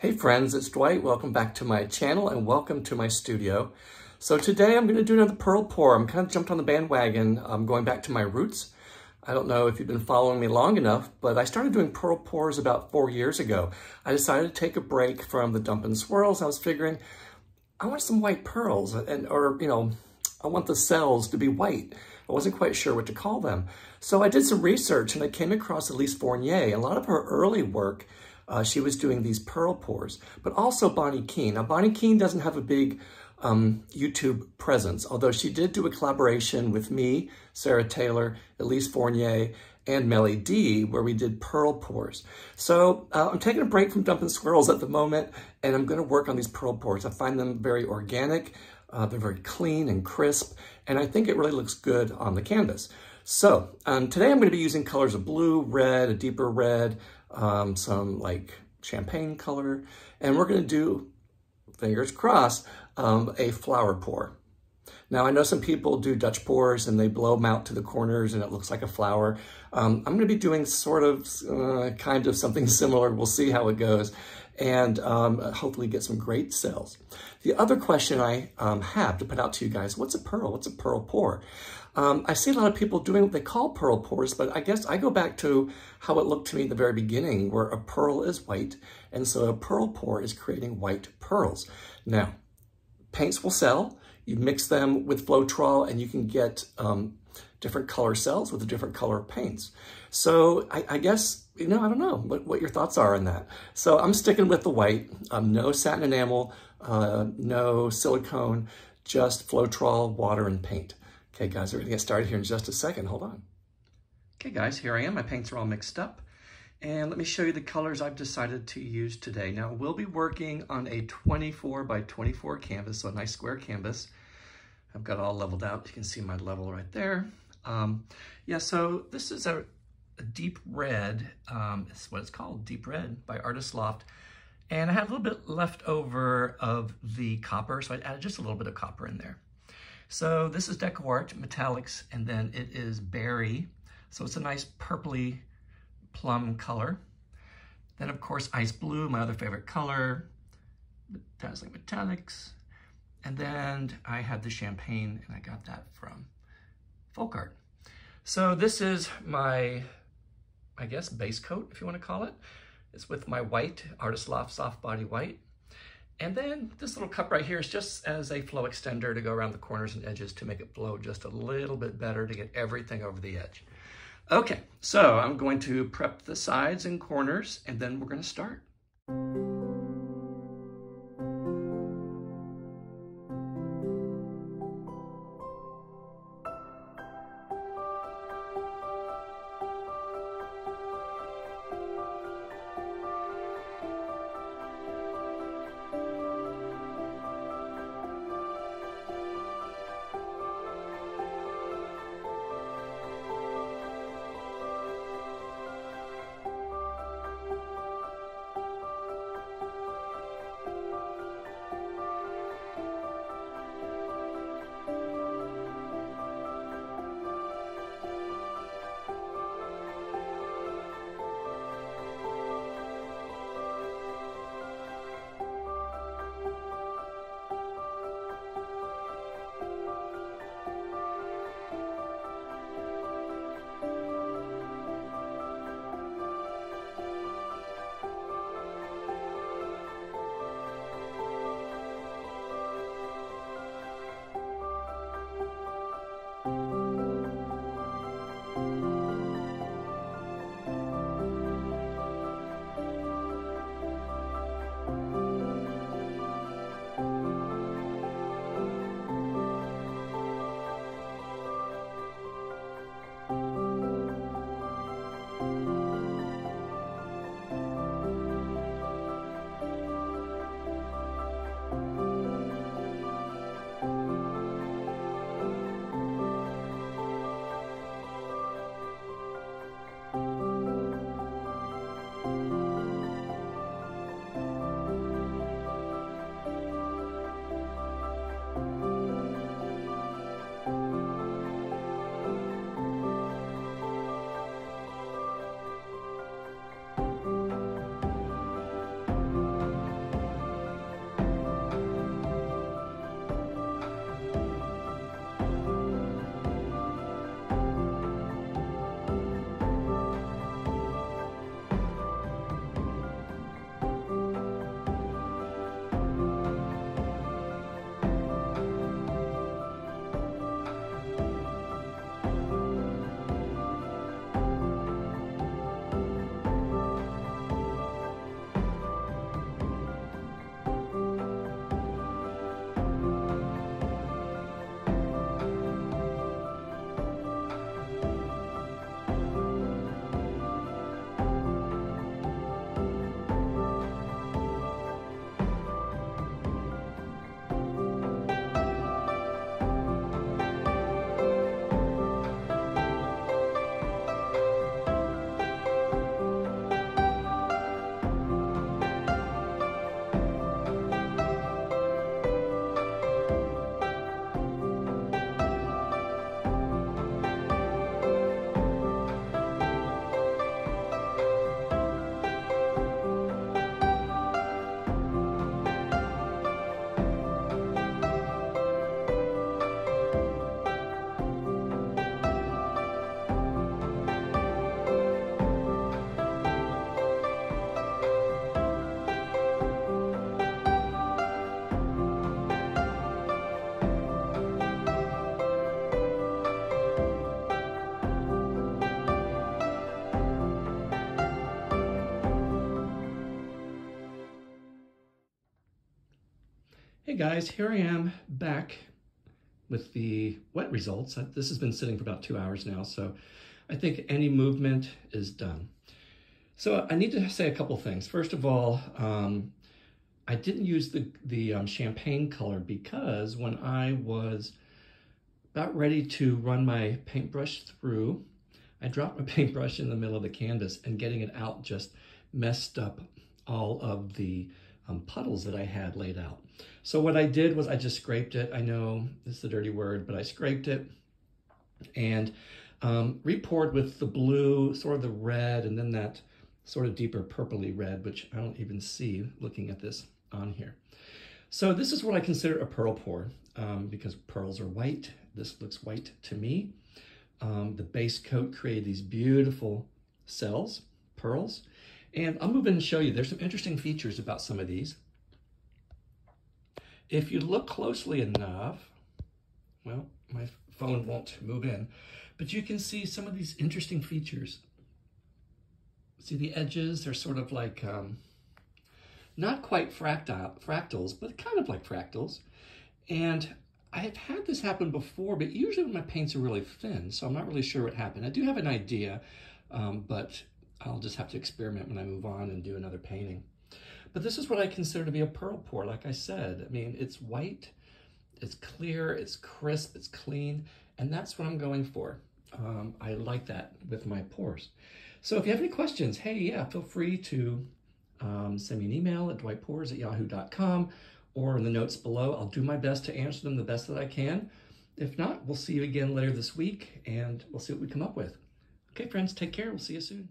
Hey friends, it's Dwight. Welcome back to my channel and welcome to my studio. So today I'm going to do another pearl pour. I'm kind of jumped on the bandwagon. I'm going back to my roots. I don't know if you've been following me long enough, but I started doing pearl pours about four years ago. I decided to take a break from the dump and swirls. I was figuring I want some white pearls and, or, you know, I want the cells to be white. I wasn't quite sure what to call them. So I did some research and I came across Elise Fournier. A lot of her early work, uh, she was doing these pearl pours, but also Bonnie Keene. Now, Bonnie Keene doesn't have a big um, YouTube presence, although she did do a collaboration with me, Sarah Taylor, Elise Fournier, and Melly D, where we did pearl pours. So uh, I'm taking a break from dump and swirls at the moment, and I'm gonna work on these pearl pours. I find them very organic, uh, they're very clean and crisp, and I think it really looks good on the canvas. So um, today I'm gonna be using colors of blue, red, a deeper red, um, some like champagne color, and we're gonna do, fingers crossed, um, a flower pour. Now, I know some people do Dutch pours and they blow them out to the corners and it looks like a flower. Um, I'm going to be doing sort of, uh, kind of something similar. We'll see how it goes and um, hopefully get some great cells. The other question I um, have to put out to you guys, what's a pearl? What's a pearl pour? Um, I see a lot of people doing what they call pearl pours, but I guess I go back to how it looked to me at the very beginning, where a pearl is white, and so a pearl pour is creating white pearls. Now, paints will cell. You mix them with Floetrol and you can get um, different color cells with different color paints. So I, I, guess, you know, I don't know what, what your thoughts are on that. So I'm sticking with the white, um, no satin enamel, uh, no silicone, just Floetrol, water, and paint. Okay, guys, we're gonna get started here in just a second. Hold on. Okay, guys, here I am. My paints are all mixed up. And let me show you the colors I've decided to use today. Now, we'll be working on a 24 by 24 canvas, so a nice square canvas. I've got all leveled out. You can see my level right there. Um, yeah, so this is a, a deep red. Um, it's what it's called, deep red by Artist Loft. And I had a little bit left over of the copper, so I added just a little bit of copper in there. So this is DecoArt Metallics, and then it is Berry. So it's a nice purpley plum color. Then of course, ice blue, my other favorite color, dazzling metallics. And then I had the champagne and I got that from Folk Art. So this is my, I guess, base coat, if you want to call it. It's with my white, Artist Loft Soft Body White. And then this little cup right here is just as a flow extender to go around the corners and edges to make it flow just a little bit better to get everything over the edge. Okay, so I'm going to prep the sides and corners and then we're going to start. Hey guys, here I am back with the wet results. This has been sitting for about two hours now, so I think any movement is done. So I need to say a couple things. First of all, um, I didn't use the, the um, champagne color because when I was about ready to run my paintbrush through, I dropped my paintbrush in the middle of the canvas and getting it out just messed up all of the um, puddles that I had laid out. So what I did was I just scraped it. I know this is a dirty word, but I scraped it and um, repoured with the blue, sort of the red, and then that sort of deeper purpley red, which I don't even see looking at this on here. So this is what I consider a pearl pour um, because pearls are white. This looks white to me. Um, the base coat created these beautiful cells, pearls. And I'll move in and show you, there's some interesting features about some of these. If you look closely enough, well, my phone won't move in, but you can see some of these interesting features. See the edges, they're sort of like, um, not quite fractal, fractals, but kind of like fractals. And I have had this happen before, but usually when my paints are really thin, so I'm not really sure what happened. I do have an idea, um, but I'll just have to experiment when I move on and do another painting. But this is what I consider to be a pearl pour, like I said. I mean, it's white, it's clear, it's crisp, it's clean, and that's what I'm going for. Um, I like that with my pours. So if you have any questions, hey, yeah, feel free to um, send me an email at dwightpours at yahoo.com or in the notes below. I'll do my best to answer them the best that I can. If not, we'll see you again later this week and we'll see what we come up with. Okay, friends, take care. We'll see you soon.